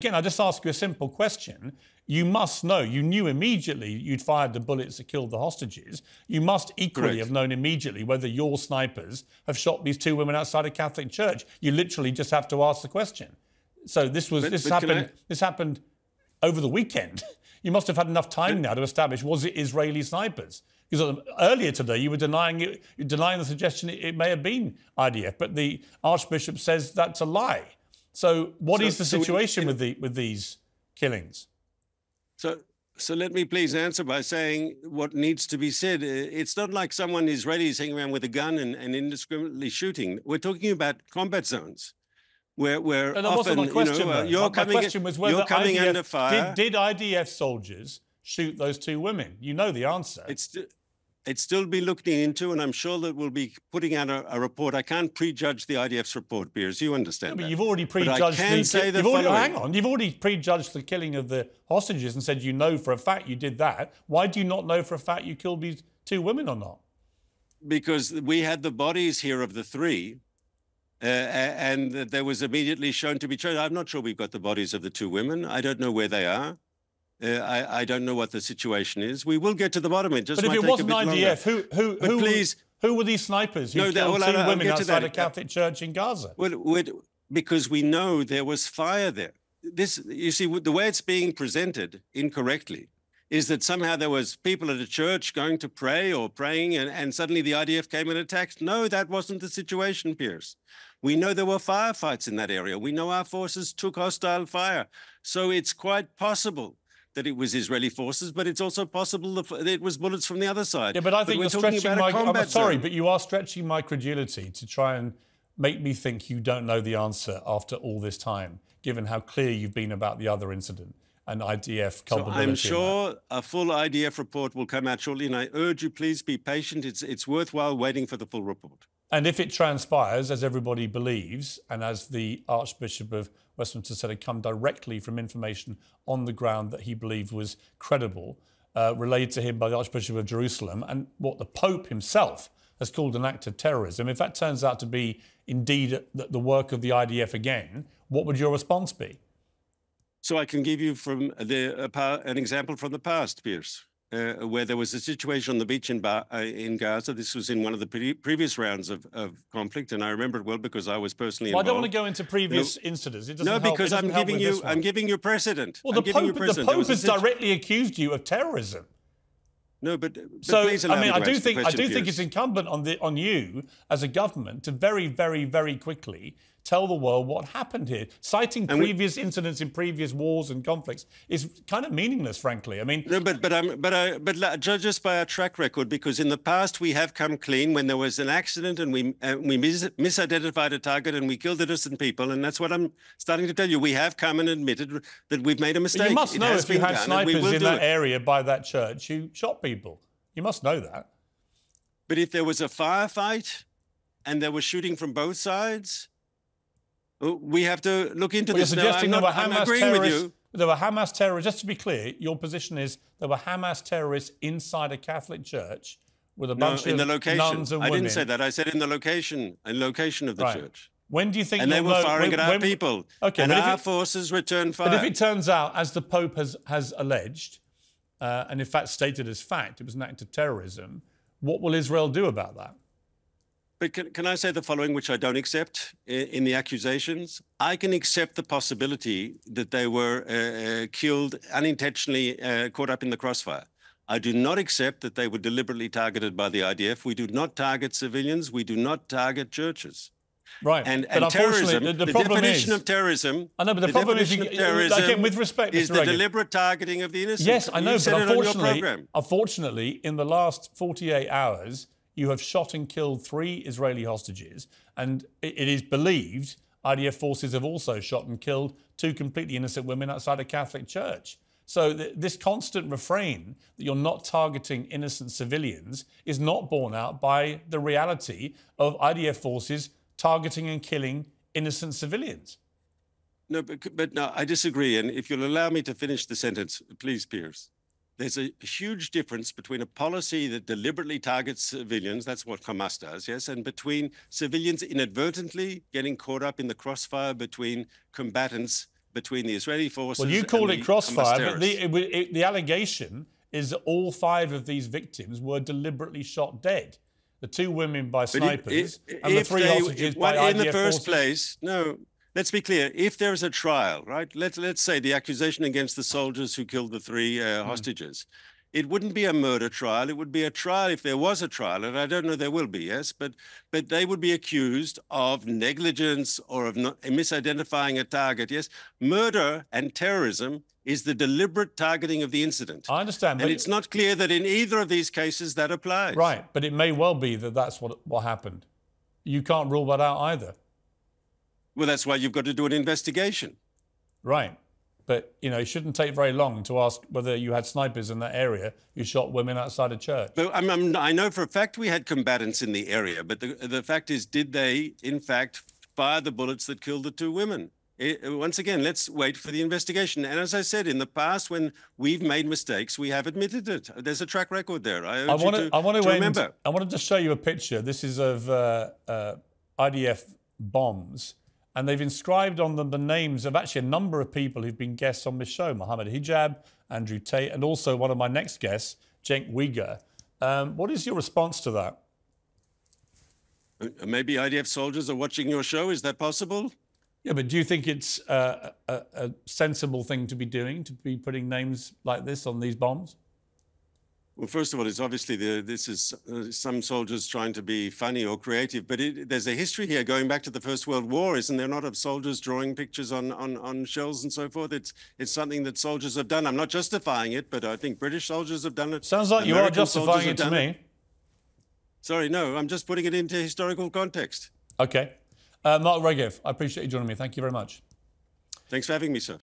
Again, I just ask you a simple question. You must know, you knew immediately you'd fired the bullets that killed the hostages. You must equally Correct. have known immediately whether your snipers have shot these two women outside a Catholic church. You literally just have to ask the question. So this was But- this but happened I- this happened over the weekend. You must have had enough time now to establish was it Israeli snipers? Because uh, earlier today you were denying it, denying the suggestion it, it may have been IDF, but the Archbishop says that's a lie. So what So- is the so in- situation with the with these killings? So, so let me please answer by saying what needs to be said. Uh, It's not like someone is hanging around with a gun and, and indiscriminately shooting. We're talking about combat zones, where where that often wasn't my question. you know uh, you're my, my coming question was whether IDF under fire. Did, did IDF soldiers shoot those two women? You know the answer. It's it's still be looking into, and I'm sure that we'll be putting out a, a report. I can't prejudge the IDF's report, Piers. You understand but that. you've already prejudged. But I can the, say the you've already, hang on. You've already prejudged the killing of the hostages and said you know for a fact you did that. Why do you not know for a fact you killed these two women or not? because we had the bodies here of the three, uh, and there was immediately shown to be true. I'm not sure we've got the bodies of the two women. I don't know where they are. Uh, I, I don't know what the situation is. We will get to the bottom of it. Just But if it wasn't longer. IDF, who who But who, please- who were these snipers who No, killed well, two I'll- I'll women outside that. a Catholic church in Gaza? Well, because we know there was fire there. This, you see, the way it's being presented incorrectly is that somehow there was people at a church going to pray or praying, and, and suddenly the IDF came and attacked. No, that wasn't the situation, Piers. We know there were firefights in that area. We know our forces took hostile fire. So it's quite possible that it was Israeli forces, but it's also possible that it was bullets from the other side. Yeah, but I think we're you're stretching my. I'm sorry, zone. but you are stretching my credulity to try and make me think you don't know the answer after all this time, given how clear you've been about the other incident and IDF culpability. in I'm sure a full IDF report will come out shortly, and I urge you, please be patient. It's it's worthwhile waiting for the full report. And if it transpires, as everybody believes, and as the Archbishop of Westminster said, had come directly from information on the ground that he believed was credible, uh, relayed to him by the Archbishop of Jerusalem, and what the Pope himself has called an act of terrorism, if that turns out to be indeed the, work of the IDF again, what would your response be? So I can give you from the pa- an example from the past, Piers, uh, where there was a situation on the beach in ba- uh, in Gaza. This was in one of the pre- previous rounds of, of conflict, and I remember it well because I was personally Well, I don't want to go into previous incidents. It doesn't no, help- because doesn't I'm giving you. I'm giving you precedent. Well, I'm the Pope, precedent. There Pope has directly accused you of terrorism. No, but, but So I mean, me I do think I do think it's incumbent on the on you as a government to very, very, very quickly tell the world what happened here. Citing And we- previous incidents in previous wars and conflicts is kind of meaningless, frankly. I mean, No, but but I'm but I but judge us by our track record because in the past we have come clean when there was an accident and we uh, we mis- misidentified a target and we killed innocent people and that's what I'm starting to tell you. We have come and admitted that we've made a mistake. you must It know if you had we snipers in that it. area by that church who shot people. You must know that. But if there was a firefight and there was shooting from both sides, we have to look into Well, you're this. Now, I'm there not, were Hamas agreeing with you. There were Hamas terrorists. Just to be clear, your position is there were Hamas terrorists inside a Catholic church with a No, bunch in of the location. nuns and women. I women. didn't say that. I said in the location, in location of the Right. church. When do you think And they were know- firing when- at our when- people. Okay, and our it- forces returned fire. But if it turns out, as the Pope has, has alleged, uh, and in fact stated as fact, it was an act of terrorism, what will Israel do about that? But can, can I say the following, which I don't accept in, in the accusations? I can accept the possibility that they were uh, uh, killed unintentionally, uh, caught up in the crossfire. I do not accept that they were deliberately targeted by the IDF. We do not target civilians. We do not target churches. Right. And, but and terrorism, the, the, the definition is, of terrorism, I know, but the, problem is, you, again, with respect, is Mr. the Regev, deliberate targeting of the innocent. Yes, I know, You but said it on your unfortunately, unfortunately, in the last 48 hours, you have shot and killed three Israeli hostages, and it, is believed IDF forces have also shot and killed two completely innocent women outside a Catholic church. So th- this constant refrain that you're not targeting innocent civilians is not borne out by the reality of IDF forces targeting and killing innocent civilians. No, but, but no, I disagree. And if you'll allow me to finish the sentence, please, Piers. There's a huge difference between a policy that deliberately targets civilians, that's what Hamas does, yes, and between civilians inadvertently getting caught up in the crossfire between combatants between the Israeli forces. Well, you called it crossfire, but the, it, it, the allegation is that all five of these victims were deliberately shot dead. The two women by But if- snipers if- and the three they- hostages if- by well, in IDF the first forces. place, no. Let's be clear. If there is a trial, right? Let's let's say the accusation against the soldiers who killed the three uh, Hmm. hostages, it wouldn't be a murder trial. It would be a trial if there was a trial, and I don't know there will be. Yes, but but they would be accused of negligence or of not, misidentifying a target. Yes, murder and terrorism is the deliberate targeting of the incident, I understand, but and it's not clear that in either of these cases that applies. right, but it may well be that that's what what happened. You can't rule that out either. Well, that's why you've got to do an investigation. Right. But you know, it shouldn't take very long to ask whether you had snipers in that area who shot women outside a church. But I'm, I'm, I know for a fact we had combatants in the area, but the, the fact is, did they, in fact, fire the bullets that killed the two women? It- once again, let's wait for the investigation. And as I said, in the past, when we've made mistakes, we have admitted it. There's a track record there. I, I want to. I want to to end. remember. I wanted to show you a picture. This is of uh, uh, IDF bombs, and they've inscribed on them the names of actually a number of people who've been guests on this show: Mohammed Hijab, Andrew Tate, and also one of my next guests, Cenk Uygur. Um, what is your response to that? Uh, Maybe IDF soldiers are watching your show. Is that possible? Yeah, but do you think it's uh, a, a sensible thing to be doing to be putting names like this on these bombs? Well, first of all, it's obviously the, this is uh, some soldiers trying to be funny or creative, but it, there's a history here going back to the First World War, isn't there? Not of soldiers drawing pictures on, on, on shells and so forth. It's it's something that soldiers have done. I'm not justifying it, but I think British soldiers have done it. Sounds like you are American justifying it to me. Sorry, no, I'm just putting it into historical context. Okay. Uh, Mark Regev, I appreciate you joining me. Thank you very much. Thanks for having me, sir.